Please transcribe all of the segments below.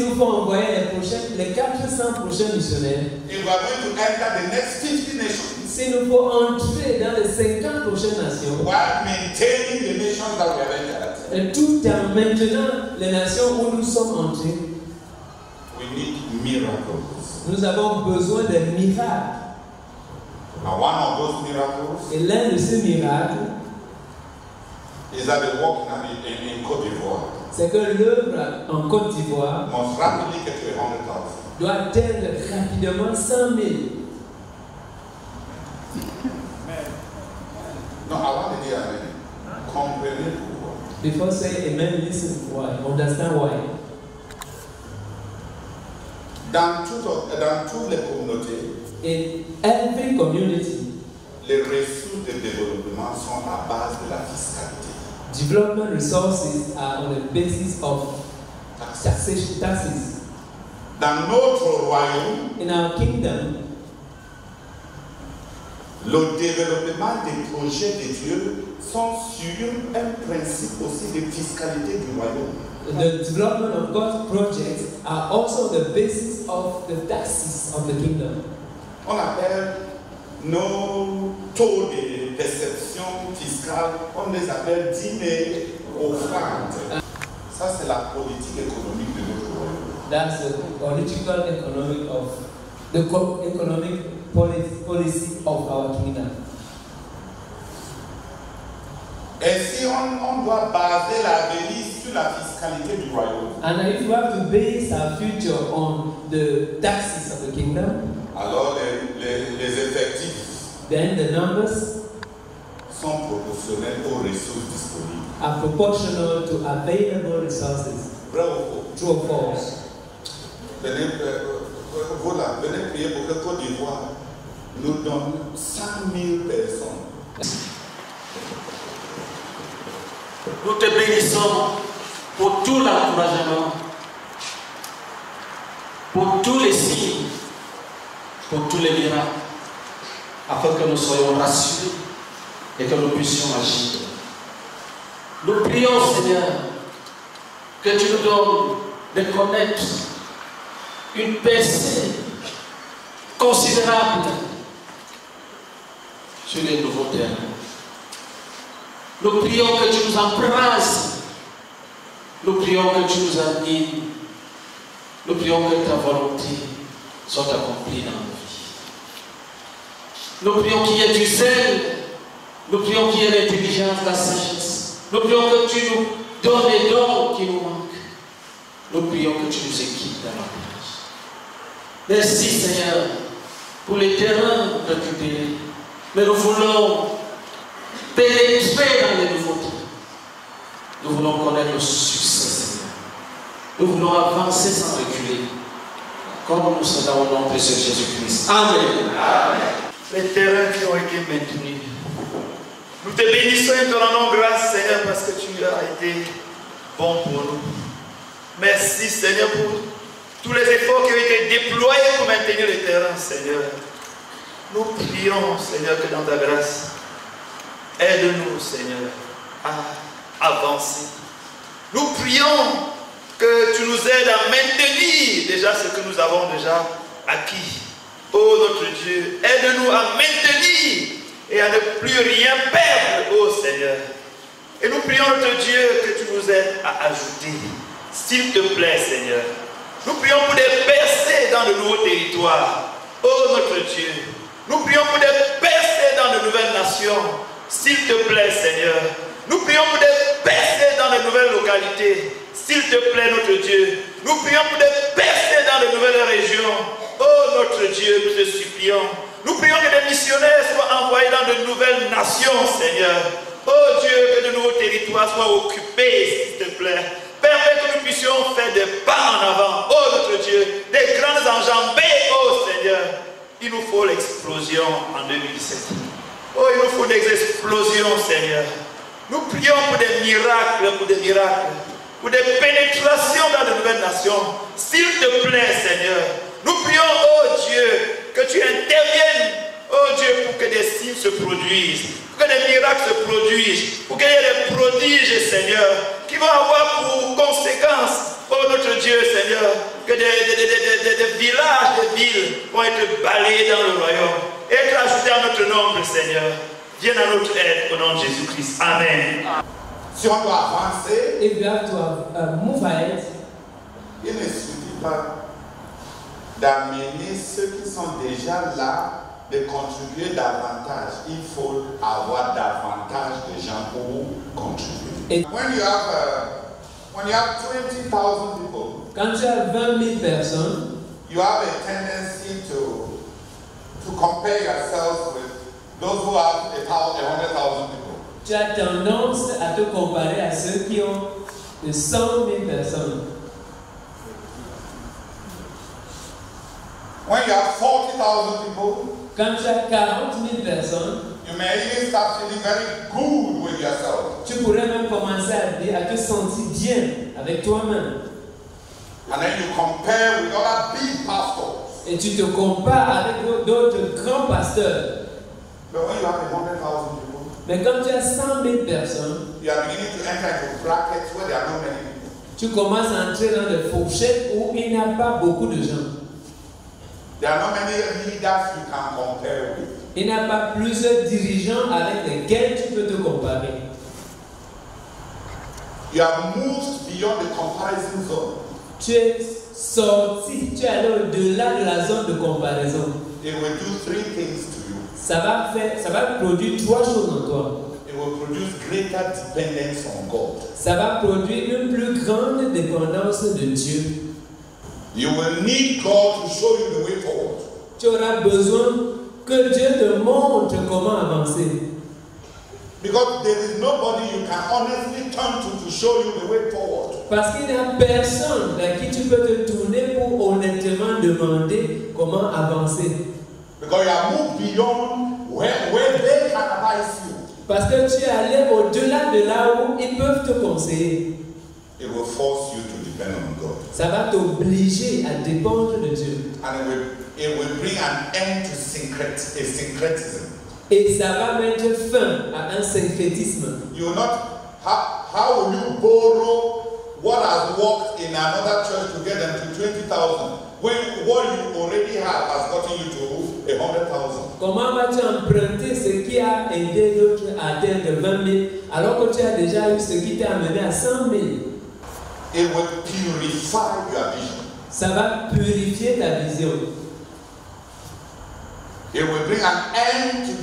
s'il nous faut envoyer les prochains, les 400 prochains missionnaires, if we are going to enter the next 50 nations. S'il nous faut entrer dans les 50 prochaines nations, while maintaining the nations that we have entered, et tout en maintenant les nations où nous sommes entrés, we need miracles. nous avons besoin de miracles. And one of those miracles Et l'un de ces miracles, is that the work in, in, in Cote d'Ivoire c'est que l'œuvre en Côte d'Ivoire must rapidly get to 100,000. doit atteindre rapidement 100 000. No, I want to hear amen. Comprenez pourquoi. Before saying amen, listen why. Understand why. Dans, tout- dans toutes les communautés, In every community, les ressources de développement sont à base de la fiscalité. Development resources are on the basis of taxation taxes. Dans notre royaume, In our kingdom, le développement des projets de Dieu sont sur un principe aussi de fiscalité du royaume. the development of God's projects are also the basis of the taxes of the kingdom. On appelle nos taux de perception fiscale, on les appelle dîners offrandes. Ça, c'est la politique économique de notre royaume. That's the political economic of the co- economic policy, of our kingdom. Et si on, on doit baser l'avenir sur la fiscalité du royaume, And if we have to base our future on the taxes of the kingdom, alors les, les- les effectifs then the numbers aux ressources disponibles. are proportional to available resources. Faux True or false? Venez, euh, euh, voilà, venez prier pour que Côte d'Ivoire nous donne 100 000 personnes. Nous te bénissons pour tout l'encouragement, pour tous les signes, pour tous les miracles, afin que nous soyons rassurés et que nous puissions agir. Nous prions, Seigneur, que tu nous donnes de connaître une percée considérable sur les nouveaux terrains. Nous prions que tu nous embrasses. Nous prions que tu nous animes. Nous prions que ta volonté soit accomplie dans nos vies. Nous prions qu'il y ait du zèle. Nous prions qu'il y ait l'intelligence, la sagesse. Nous prions que tu nous donnes les dons qui nous manquent. Nous prions que tu nous équipes davantage. Merci Seigneur pour les terrains récupérés. Mais nous voulons pénétrer dans les nouveautés. Nous voulons connaître le succès, Seigneur. Nous voulons avancer sans reculer. Comme nous sommes dans le nom de Jésus-Christ. Amen. les terrains qui ont été maintenus. Nous te bénissons et te rendons grâce, Seigneur, parce que tu as été bon pour nous. Merci, Seigneur, pour tous les efforts qui ont été déployés pour maintenir les terrains, Seigneur. Nous prions, Seigneur, que dans ta grâce, aide-nous, Seigneur, à avancer. Nous prions que tu nous aides à maintenir déjà ce que nous avons déjà acquis. Oh notre Dieu, aide-nous à maintenir et à ne plus rien perdre, oh Seigneur. Et nous prions notre Dieu que tu nous aides à ajouter. S'il te plaît, Seigneur. Nous prions pour des percées dans de nouveaux territoires. Oh notre Dieu. Nous prions pour des percées dans de nouvelles nations. S'il te plaît, Seigneur. Nous prions pour des percées dans de nouvelles localités. S'il te plaît, notre Dieu. Nous prions pour des percées dans de nouvelles régions. Oh notre Dieu, nous te supplions. Nous prions que des missionnaires soient envoyés dans de nouvelles nations, Seigneur. Oh Dieu, que de nouveaux territoires soient occupés, s'il te plaît. Permets que nous puissions faire des pas en avant. Oh notre Dieu, des grandes enjambées, oh Seigneur. Il nous faut l'explosion en 2017. Oh, il nous faut des explosions, Seigneur. Nous prions pour des miracles, pour des miracles, pour des pénétrations dans de nouvelles nations. S'il te plaît, Seigneur. Nous prions, oh Dieu, que tu interviennes, oh Dieu, pour que des signes se produisent, pour que des miracles se produisent, pour qu'il y ait des prodiges, Seigneur, qui vont avoir pour conséquence, oh notre Dieu, Seigneur, que des, des- des- des- des- des villages, des villes vont être balayés dans le royaume. Être ajoutés à notre nombre, Seigneur. Viens à notre aide au nom de Jésus-Christ. Amen. Si on doit avancer, If you have to uh, move ahead, il ne suffit pas d'amener ceux qui sont déjà là de contribuer davantage. Il faut avoir davantage de gens pour contribuer. Et- When you have, uh, when you have 20,000 people, quand tu as 20 000 personnes, you have a tendency to, to compare yourself with those who have a, thou- a 100,000 people. tu as tendance à te comparer à ceux qui ont de 100 000 personnes. When you have 40,000 people, Quand tu as 40 000 personnes, you may even start feeling very good with yourself. tu pourrais même commencer à, te sentir bien avec toi-même. And then you compare with other big pastors. Et tu te compares avec d'autres grands pasteurs. But when you have a 100,000 people, Mais quand tu as 100 000 personnes, you are beginning to enter into brackets where there are not many people. tu commences à entrer dans des fourchettes où il n'y a pas beaucoup de gens. There are not many leaders you can compare with. Il n'y a pas plusieurs dirigeants avec lesquels tu peux te comparer. You have moved beyond the comparison zone. Tu es sorti, tu es allé au-delà de la zone de comparaison. It will do three things to you. Ça va, faire, ça va produire trois choses en toi. It will produce greater dependence on God. Ça va produire une plus grande dépendance de Dieu. You will need God to show you the way forward. Tu auras besoin que Dieu te montre comment avancer. Because there is nobody you can honestly turn to to show you the way forward. Parce qu'il n'y a personne vers qui tu peux te tourner pour honnêtement demander comment avancer. Because you have moved beyond where, where they can advise you. Parce que tu es allé au-delà de là où ils peuvent te conseiller. It will force you to. Ça va t'obliger à dépendre de Dieu. And it will, it will bring an end to syncret- a syncretism. Et ça va mettre fin à un syncrétisme. You will not, how, how will you borrow what has worked in another church to get them to 20,000 when what you already have has gotten you to a 100,000? Comment vas-tu emprunter ce qui a aidé d'autres à atteindre 20 000 alors que tu as déjà eu ce qui t'a amené à 100 000 It will purify your vision. Ça va purifier ta vision. It will bring an end to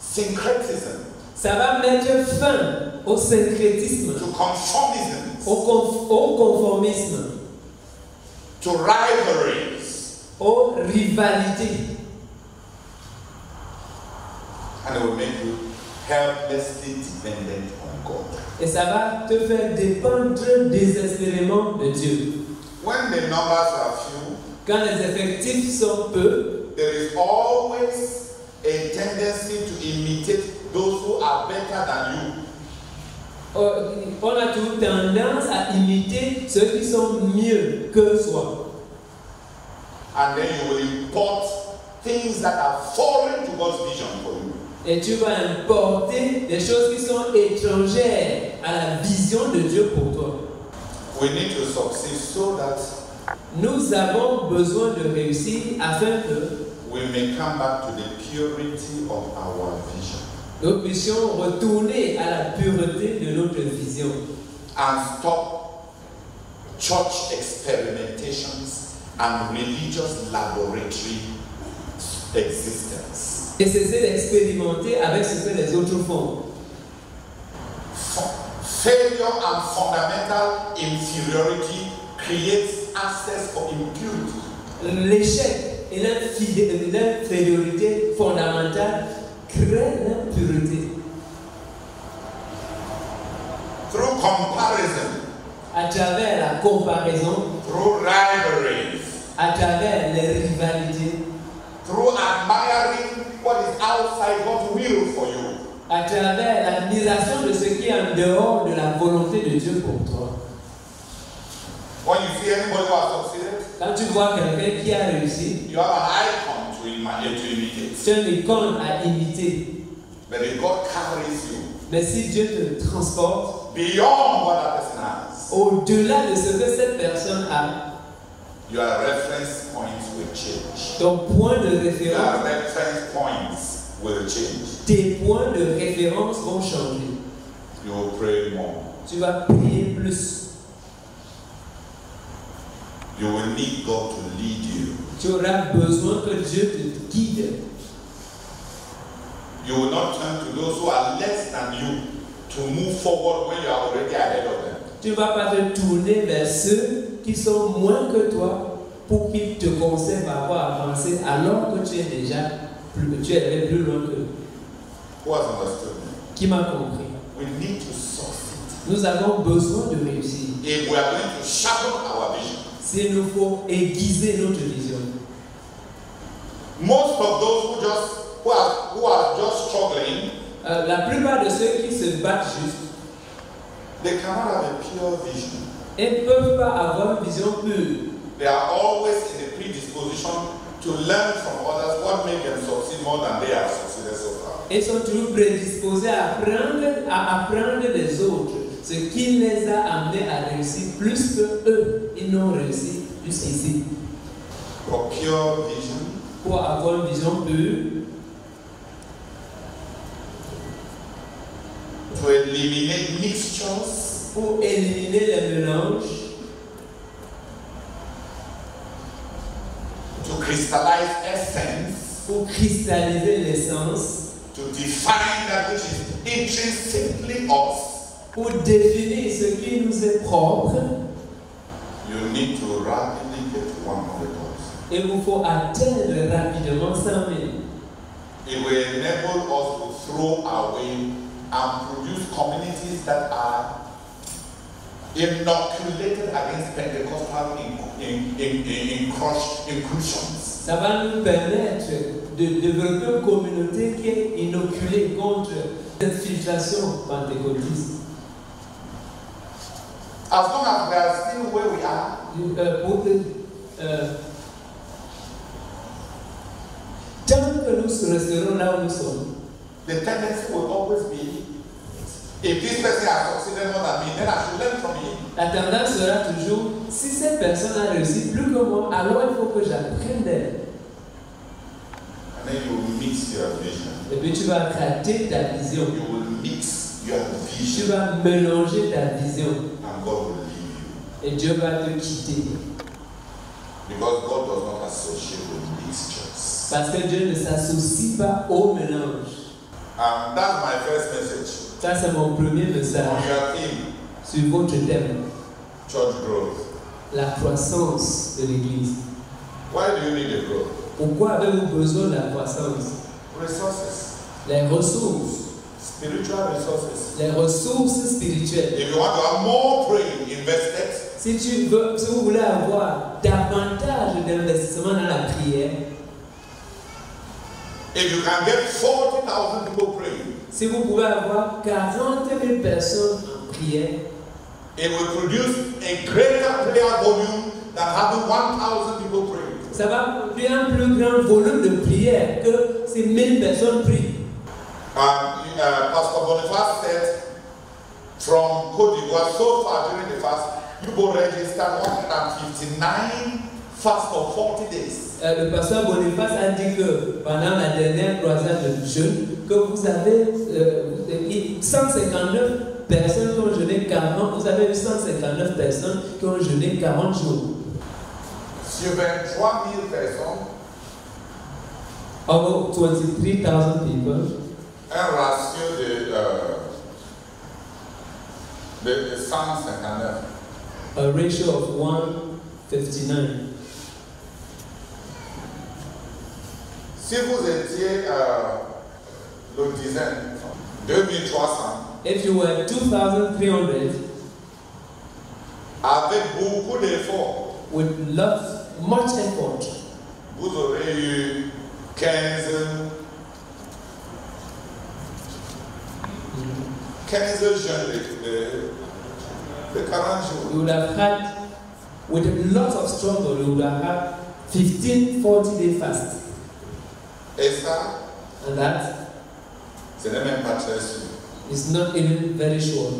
syncretism, Ça va mettre fin au syncrétisme, to conformism, au, conf- au conformisme, to rivalries, aux rivalités. and it will make you helplessly dependent on. Et ça va te faire dépendre désespérément de Dieu. When the numbers are few, Quand les effectifs sont peu, there is always a tendency to imitate those who are better than you. euh, on a toujours tendance à imiter ceux qui sont mieux que soi. And then you will import things that are foreign to God's vision for you. Et tu vas importer des choses qui sont étrangères à la vision de Dieu pour toi. We need to succeed so that Nous avons besoin de réussir afin que we may come back to the purity of our vision nous puissions retourner à la pureté de notre vision and stop church experimentations and religious laboratory existence. Et cesser d'expérimenter avec ce que les autres font. Fa- Failure and fundamental inferiority creates access for impurity. L'échec et l'infériorité fondamentale créent l'impureté. Through comparison, À travers la comparaison, through rivalries, à travers les rivalités, through admiring what is outside God's will for you. À travers l'admiration de ce qui est en dehors de la volonté de Dieu pour toi. When you see anybody who has succeeded, Quand tu vois quelqu'un qui a réussi, you have an icon to, imitate. c'est une icône à imiter. But if God carries you Mais si Dieu te transporte beyond what that person has, au-delà de ce que cette personne a, your reference points will change. ton point de Your référence, reference points will change. tes points de référence vont changer. You will pray more. Tu vas prier plus. You will need God to lead you. Tu auras besoin que Dieu te guide. You will not turn to those who are less than you to move forward when you are already ahead of them. Tu ne vas pas te tourner vers ceux qui sont moins que toi pour qu'ils te conseillent à avancer alors que tu es déjà plus, tu es allé plus loin qu'eux. Qui m'a compris? We need to succeed. Nous avons besoin de réussir. If we are going to sharpen our vision, nous faut aiguiser notre vision. most of those who just who are who are just struggling, Euh, la plupart de ceux qui se battent juste, they cannot have a pure vision. ils ne peuvent pas avoir une vision pure. They are always in a predisposition to learn from others what succeeded so far. Ils sont toujours prédisposés à apprendre, à apprendre des autres ce qui les a amenés à réussir plus que eux, ils n'ont réussi jusqu'ici. Vision, Pour avoir une vision pure, to eliminate mixtures, pour éliminer les mélanges, to crystallize essence, pour cristalliser l'essence, to define that which is intrinsically us, pour définir ce qui nous est propre, you need to rapidly get to 100,000. il vous faut atteindre rapidement 100 000. It will enable us to throw away and produce communities that are inoculated against Pentecostal in, in, in, in, incrush- inclusions. Ça va nous permettre de développer une communauté qui est inoculée contre l'infiltration pentecôtiste. As long as we are still where we are, Euh, pour que, euh, tant que nous resterons là où nous sommes, the tendency will always be if this person has succeeded more than me, then I should learn from him. la tendance sera toujours si cette personne a réussi plus que moi, alors il faut que j'apprenne d'elle. And then you mix your vision. Et puis tu vas rater ta vision. You will mix your Tu vision, vas mélanger ta vision and God will leave you. et Dieu va te quitter. Because God does not associate with mixtures. Parce que Dieu ne s'associe pas au mélange. And that's my first message. Ça, c'est mon premier message sur votre thème, church growth. la croissance de l'Église. Why do you need a growth? Pourquoi avez-vous besoin de la croissance? Resources, Les ressources, spiritual resources. les ressources spirituelles. If you want to have more praying invested, Si, tu veux, si vous voulez avoir davantage d'investissement dans la prière, if you can get 40,000 people praying, si vous pouvez avoir 40 000 personnes en prière, it will produce a greater prayer volume than having 1,000 people praying. ça va produire un plus grand volume de prière que ces 1000 personnes prient. And uh, Pastor Boniface said, from Cote d'Ivoire, so far during the fast, people registered 159 fast of 40 days. Euh, le pasteur Boniface a dit que pendant la dernière croisade de jeûne, que vous avez euh, 159 personnes qui ont jeûné 40, vous avez eu 159 personnes qui ont jeûné 40 jours. Sur 23 000 personnes, Over 23,000 people, un ratio de, euh, de, de 159. a ratio of 159. Si vous étiez euh, le dizaine, 2300, If you were 2,300 avec beaucoup d'efforts, with lots, much effort, vous aurez eu 15, 15 jeunes de, de, de 40 jours. you would have had, with lots of struggle, you would have had 15, 40 day fast. Et ça, And that ce n'est même pas très sûr. is not even very short.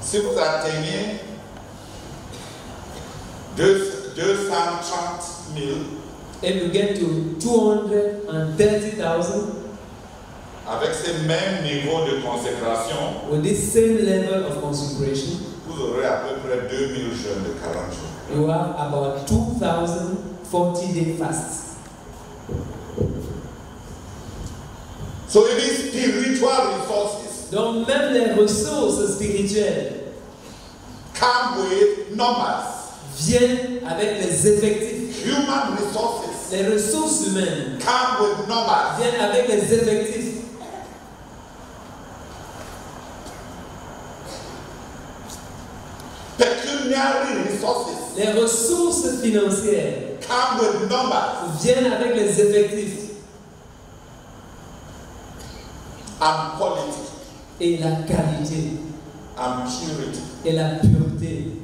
Si vous atteignez deux- 230 000 If you get to 230,000 avec ces mêmes niveaux de consécration, with this same level of consecration, vous aurez à peu près 2000 jeunes de 40 jours. You have about 2,040 day fasts. So it is spiritual resources Donc même les ressources spirituelles come with numbers. viennent avec les effectifs. Human resources Les ressources humaines come with numbers. viennent avec les effectifs. Pecuniary resources Les ressources financières come with numbers viennent avec les effectifs and quality et la qualité and purity. et la pureté.